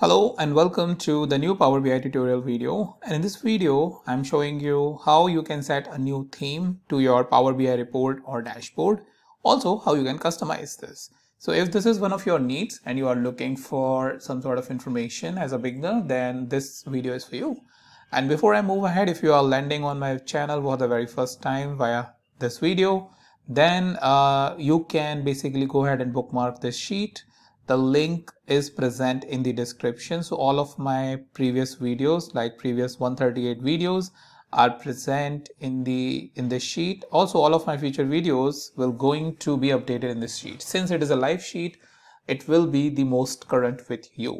Hello and welcome to the new Power BI tutorial video and in this video I'm showing you how you can set a new theme to your Power BI report or dashboard also how you can customize this. So if this is one of your needs and you are looking for some sort of information as a beginner then this video is for you. And before I move ahead if you are landing on my channel for the very first time via this video then uh, you can basically go ahead and bookmark this sheet the link is present in the description. So all of my previous videos like previous 138 videos are present in the in the sheet. Also all of my future videos will going to be updated in this sheet. Since it is a live sheet it will be the most current with you.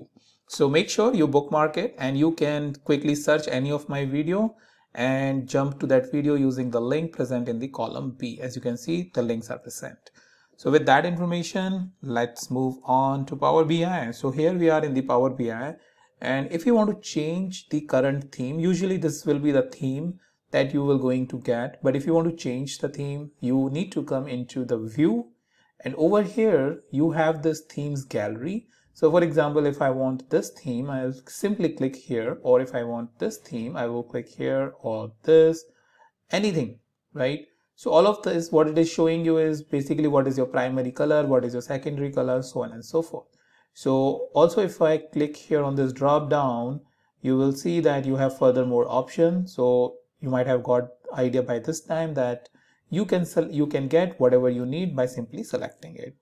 So make sure you bookmark it and you can quickly search any of my video and jump to that video using the link present in the column B. As you can see the links are present so with that information, let's move on to Power BI. So here we are in the Power BI. And if you want to change the current theme, usually this will be the theme that you will going to get. But if you want to change the theme, you need to come into the view. And over here, you have this themes gallery. So for example, if I want this theme, I'll simply click here. Or if I want this theme, I will click here or this, anything, right? So all of this, what it is showing you is basically what is your primary color, what is your secondary color, so on and so forth. So also if I click here on this drop down, you will see that you have further more options. So you might have got idea by this time that you can sell, you can get whatever you need by simply selecting it.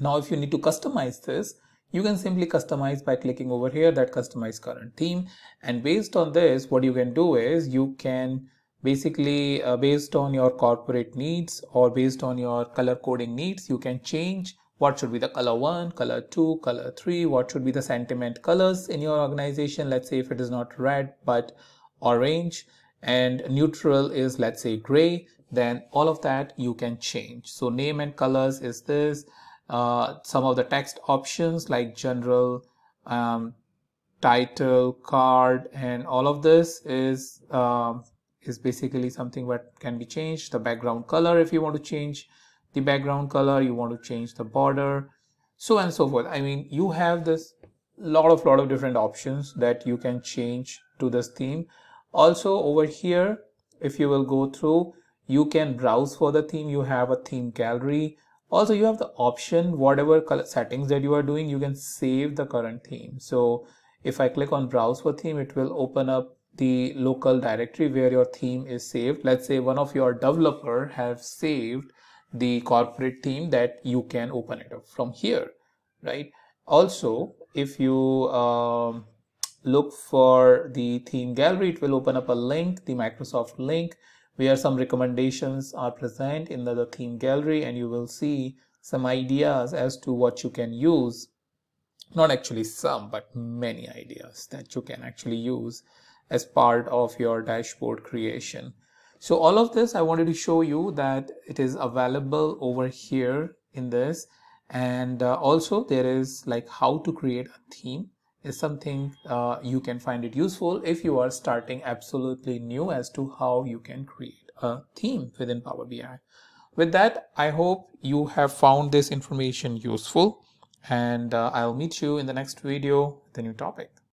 Now if you need to customize this, you can simply customize by clicking over here that customize current theme and based on this what you can do is you can basically uh, based on your corporate needs or based on your color coding needs you can change what should be the color 1 color 2 color 3 what should be the sentiment colors in your organization. Let's say if it is not red but orange and neutral is let's say gray then all of that you can change. So name and colors is this. Uh, some of the text options like general um, title card and all of this is um, is basically something that can be changed. The background color if you want to change the background color you want to change the border so and so forth. I mean you have this lot of lot of different options that you can change to this theme. Also over here if you will go through you can browse for the theme. You have a theme gallery. Also you have the option whatever color settings that you are doing you can save the current theme. So if i click on browse for theme it will open up the local directory where your theme is saved. Let's say one of your developer have saved the corporate theme that you can open it up from here right? Also if you um, look for the theme gallery it will open up a link the microsoft link where some recommendations are present in the, the theme gallery and you will see some ideas as to what you can use. Not actually some but many ideas that you can actually use as part of your dashboard creation. So all of this I wanted to show you that it is available over here in this and uh, also there is like how to create a theme is something uh, you can find it useful if you are starting absolutely new as to how you can create a theme within Power BI. With that, I hope you have found this information useful and uh, I'll meet you in the next video a new topic.